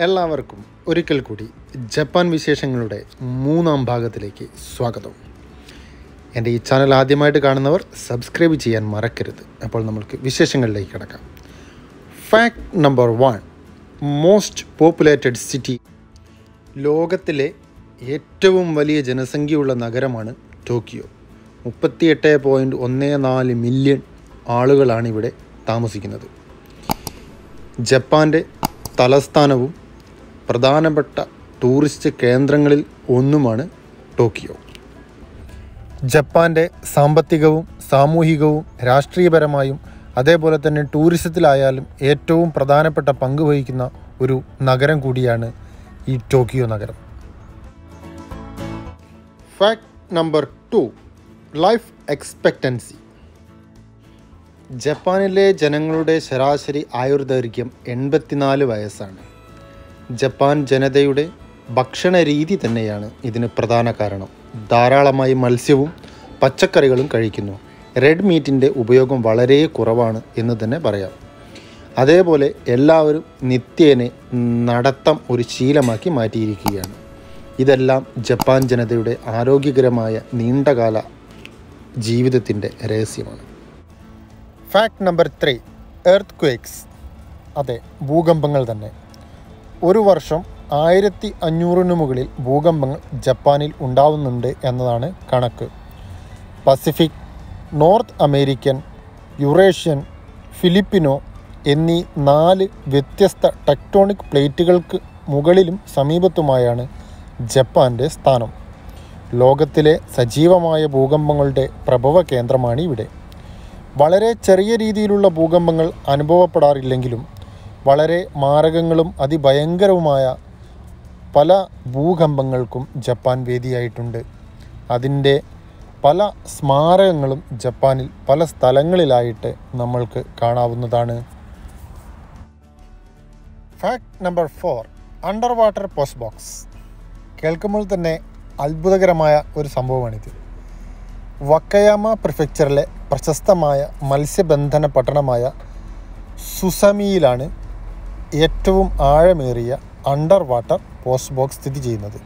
എല്ലാവർക്കും ഒരിക്കൽ കൂടി ജപ്പാൻ വിശേഷങ്ങളുടെ മൂന്നാം ഭാഗത്തിലേക്ക് സ്വാഗതം. എന്റെ ഈ ചാനൽ ആദ്യമായിട്ട് കാണുന്നവർ സബ്സ്ക്രൈബ് ചെയ്യാൻ മറക്കരുത്. അപ്പോൾ നമ്മൾക്ക് വിശേഷങ്ങളിലേക്ക് കിടക്കാം. Fact number one most populated city ലോകത്തിലെ ഏറ്റവും വലിയ ജനസംഖ്യയുള്ള നഗരമാണ് ടോക്കിയോ. മുപ്പത്തിയെട്ട് പോയിന്റ് ഒന്ന് നാല് മില്യൺ ആളുകളാണ് ഇവിടെ താമസിക്കുന്നത്. ജപ്പാന്റെ തലസ്ഥാനവും പ്രധാനപ്പെട്ട ടൂറിസ്റ്റ് കേന്ദ്രങ്ങളിൽ ഒന്നുമാണ് ടോക്കിയോ. ജപ്പാന്റെ സാമ്പത്തികവും സാമൂഹികവും രാഷ്ട്രീയപരമായും അതേപോലെ തന്നെ ടൂറിസത്തിലായാലും ഏറ്റവും പ്രധാനപ്പെട്ട പങ്ക് വഹിക്കുന്ന ഒരു നഗരം കൂടിയാണ് ഈ ടോക്കിയോ നഗരം. Fact number two life expectancy ജപ്പാനിലെ ജനങ്ങളുടെ ശരാശരി ആയുർദൈർഘ്യം എൺപത്തിനാല് വയസ്സാണ്. ജപ്പാൻ ജനതയുടെ ഭക്ഷണ രീതി തന്നെയാണ് ഇതിന് പ്രധാന കാരണം. ധാരാളമായി മത്സ്യവും പച്ചക്കറികളും കഴിക്കുന്നു. റെഡ് മീറ്റിന്റെ ഉപയോഗം വളരെ കുറവാണ് എന്ന് തന്നെ പറയാം. അതേപോലെ എല്ലാവരും നിത്യേനെ നടത്തം ഒരു ശീലമാക്കി മാറ്റിയിരിക്കുകയാണ്. ഇതെല്ലാം ജപ്പാൻ ജനതയുടെ ആരോഗ്യകരമായ നീണ്ടകാല ജീവിതത്തിന്റെ രഹസ്യമാണ്. Fact number three earthquakes അതെ ഭൂകമ്പങ്ങൾ തന്നെ. ഒരു വർഷം ആയിരത്തി അഞ്ഞൂറിന് മുകളിൽ ഭൂകമ്പങ്ങൾ ജപ്പാനിൽ ഉണ്ടാവുന്നുണ്ട് എന്നതാണ് കണക്ക്. Pacific North American Eurasian Filipino എന്നീ നാല് വ്യത്യസ്ത ടെക്ടോണിക് പ്ലേറ്റുകൾക്ക് മുകളിലും സമീപത്തുമായാണ് ജപ്പാന്റെ സ്ഥാനം. ലോകത്തിലെ സജീവമായ ഭൂകമ്പങ്ങളുടെ പ്രഭവ കേന്ദ്രമാണ് ഇവിടെ വളരെ ചെറിയ രീതിയിലുള്ള ഭൂകമ്പങ്ങൾ അനുഭവപ്പെടാറില്ലെങ്കിലും വളരെ മാരകങ്ങളും അതിഭയങ്കരവുമായ പല ഭൂകമ്പങ്ങൾക്കും ജപ്പാൻ വേദിയായിട്ടുണ്ട്. അതിന്റെ പല സ്മാരകങ്ങളും ജപ്പാനിൽ പല സ്ഥലങ്ങളിലായിട്ട് നമ്മൾക്ക് കാണാവുന്നതാണ്. Fact number four under water post box കേൾക്കുമ്പോൾ തന്നെ അത്ഭുതകരമായ ഒരു സംഭവമാണിത്. വക്കയാമ പ്രിഫെക്ചറിലെ പ്രശസ്തമായ മത്സ്യബന്ധന പട്ടണമായ സുസമിയിലാണ് ഏറ്റവും ആഴമേറിയ അണ്ടർ വാട്ടർ പോസ്റ്റ് ബോക്സ് സ്ഥിതി ചെയ്യുന്നത്.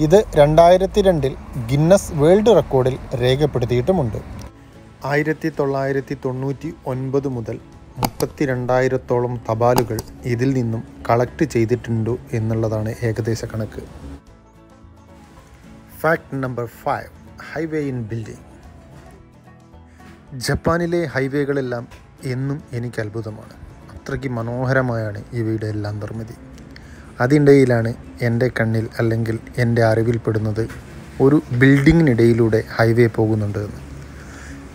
ഇത് രണ്ടായിരത്തി രണ്ടിൽ ഗിന്നസ് വേൾഡ് റെക്കോർഡിൽ രേഖപ്പെടുത്തിയിട്ടുമുണ്ട്. ആയിരത്തി തൊള്ളായിരത്തി തൊണ്ണൂറ്റി ഒൻപത് മുതൽ മുപ്പത്തി രണ്ടായിരത്തോളം തപാലുകൾ ഇതിൽ നിന്നും കളക്ട് ചെയ്തിട്ടുണ്ട് എന്നുള്ളതാണ് ഏകദേശ കണക്ക്. Fact number five highway in building. ജപ്പാനിലെ ഹൈവേകളെല്ലാം എന്നും എനിക്ക് അത്ഭുതമാണ്. അത്രയ്ക്ക് മനോഹരമായാണ് ഇവയുടെ എല്ലാം നിർമ്മിതി. അതിനിടയിലാണ് എന്റെ കണ്ണിൽ അല്ലെങ്കിൽ എന്റെ അറിവിൽപ്പെടുന്നത് ഒരു ബിൽഡിങ്ങിനിടയിലൂടെ ഹൈവേ പോകുന്നുണ്ട് എന്ന്.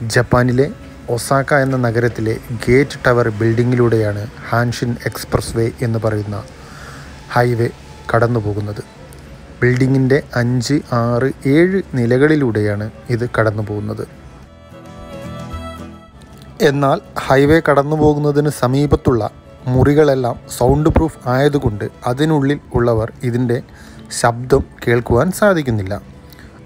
ജപ്പാനിലെ ഒസാക്ക എന്ന നഗരത്തിലെ ഗേറ്റ് ടവർ ബിൽഡിങ്ങിലൂടെയാണ് ഹാൻഷിൻ എക്സ്പ്രസ് വേ എന്ന് പറയുന്ന ഹൈവേ കടന്നു പോകുന്നത് ബിൽഡിങ്ങിന്റെ അഞ്ച് ആറ് ഏഴ് നിലകളിലൂടെയാണ് ഇത് കടന്നു പോകുന്നത് എന്നാൽ ഹൈവേ കടന്നു പോകുന്നതിന് സമീപത്തുള്ള മുറികളെല്ലാം സൗണ്ട് പ്രൂഫ് ആയതുകൊണ്ട് അതിനുള്ളിൽ ഉള്ളവർ ഇതിന്റെ ശബ്ദം കേൾക്കുവാൻ സാധിക്കുന്നില്ല.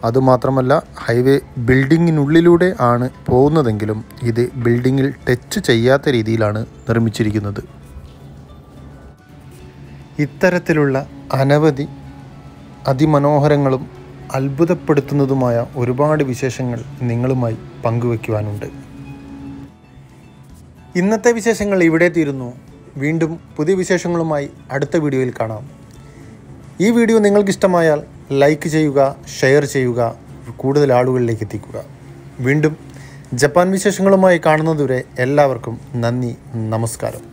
അതുമാത്രമല്ല ഹൈവേ ബിൽഡിങ്ങിനുള്ളിലൂടെ ആണ് പോകുന്നതെങ്കിലും ഇത് ബിൽഡിങ്ങിൽ ടച്ച് ചെയ്യാത്ത രീതിയിലാണ് നിർമ്മിച്ചിരിക്കുന്നത്. ഇത്തരത്തിലുള്ള അനവധി അതിമനോഹരങ്ങളും അത്ഭുതപ്പെടുത്തുന്നതുമായ ഒരുപാട് വിശേഷങ്ങൾ നിങ്ങളുമായി പങ്കുവയ്ക്കുവാനുണ്ട്. ഇന്നത്തെ വിശേഷങ്ങൾ ഇവിടെ തീരുന്നു. വീണ്ടും പുതിയ വിശേഷങ്ങളുമായി അടുത്ത വീഡിയോയിൽ കാണാം. ഈ വീഡിയോ നിങ്ങൾക്കിഷ്ടമായാൽ ലൈക്ക് ചെയ്യുക ഷെയർ ചെയ്യുക കൂടുതൽ ആളുകളിലേക്ക് എത്തിക്കുക. വീണ്ടും ജപ്പാൻ വിശേഷങ്ങളുമായി കാണുന്നതുവരെ എല്ലാവർക്കും നന്ദി നമസ്കാരം.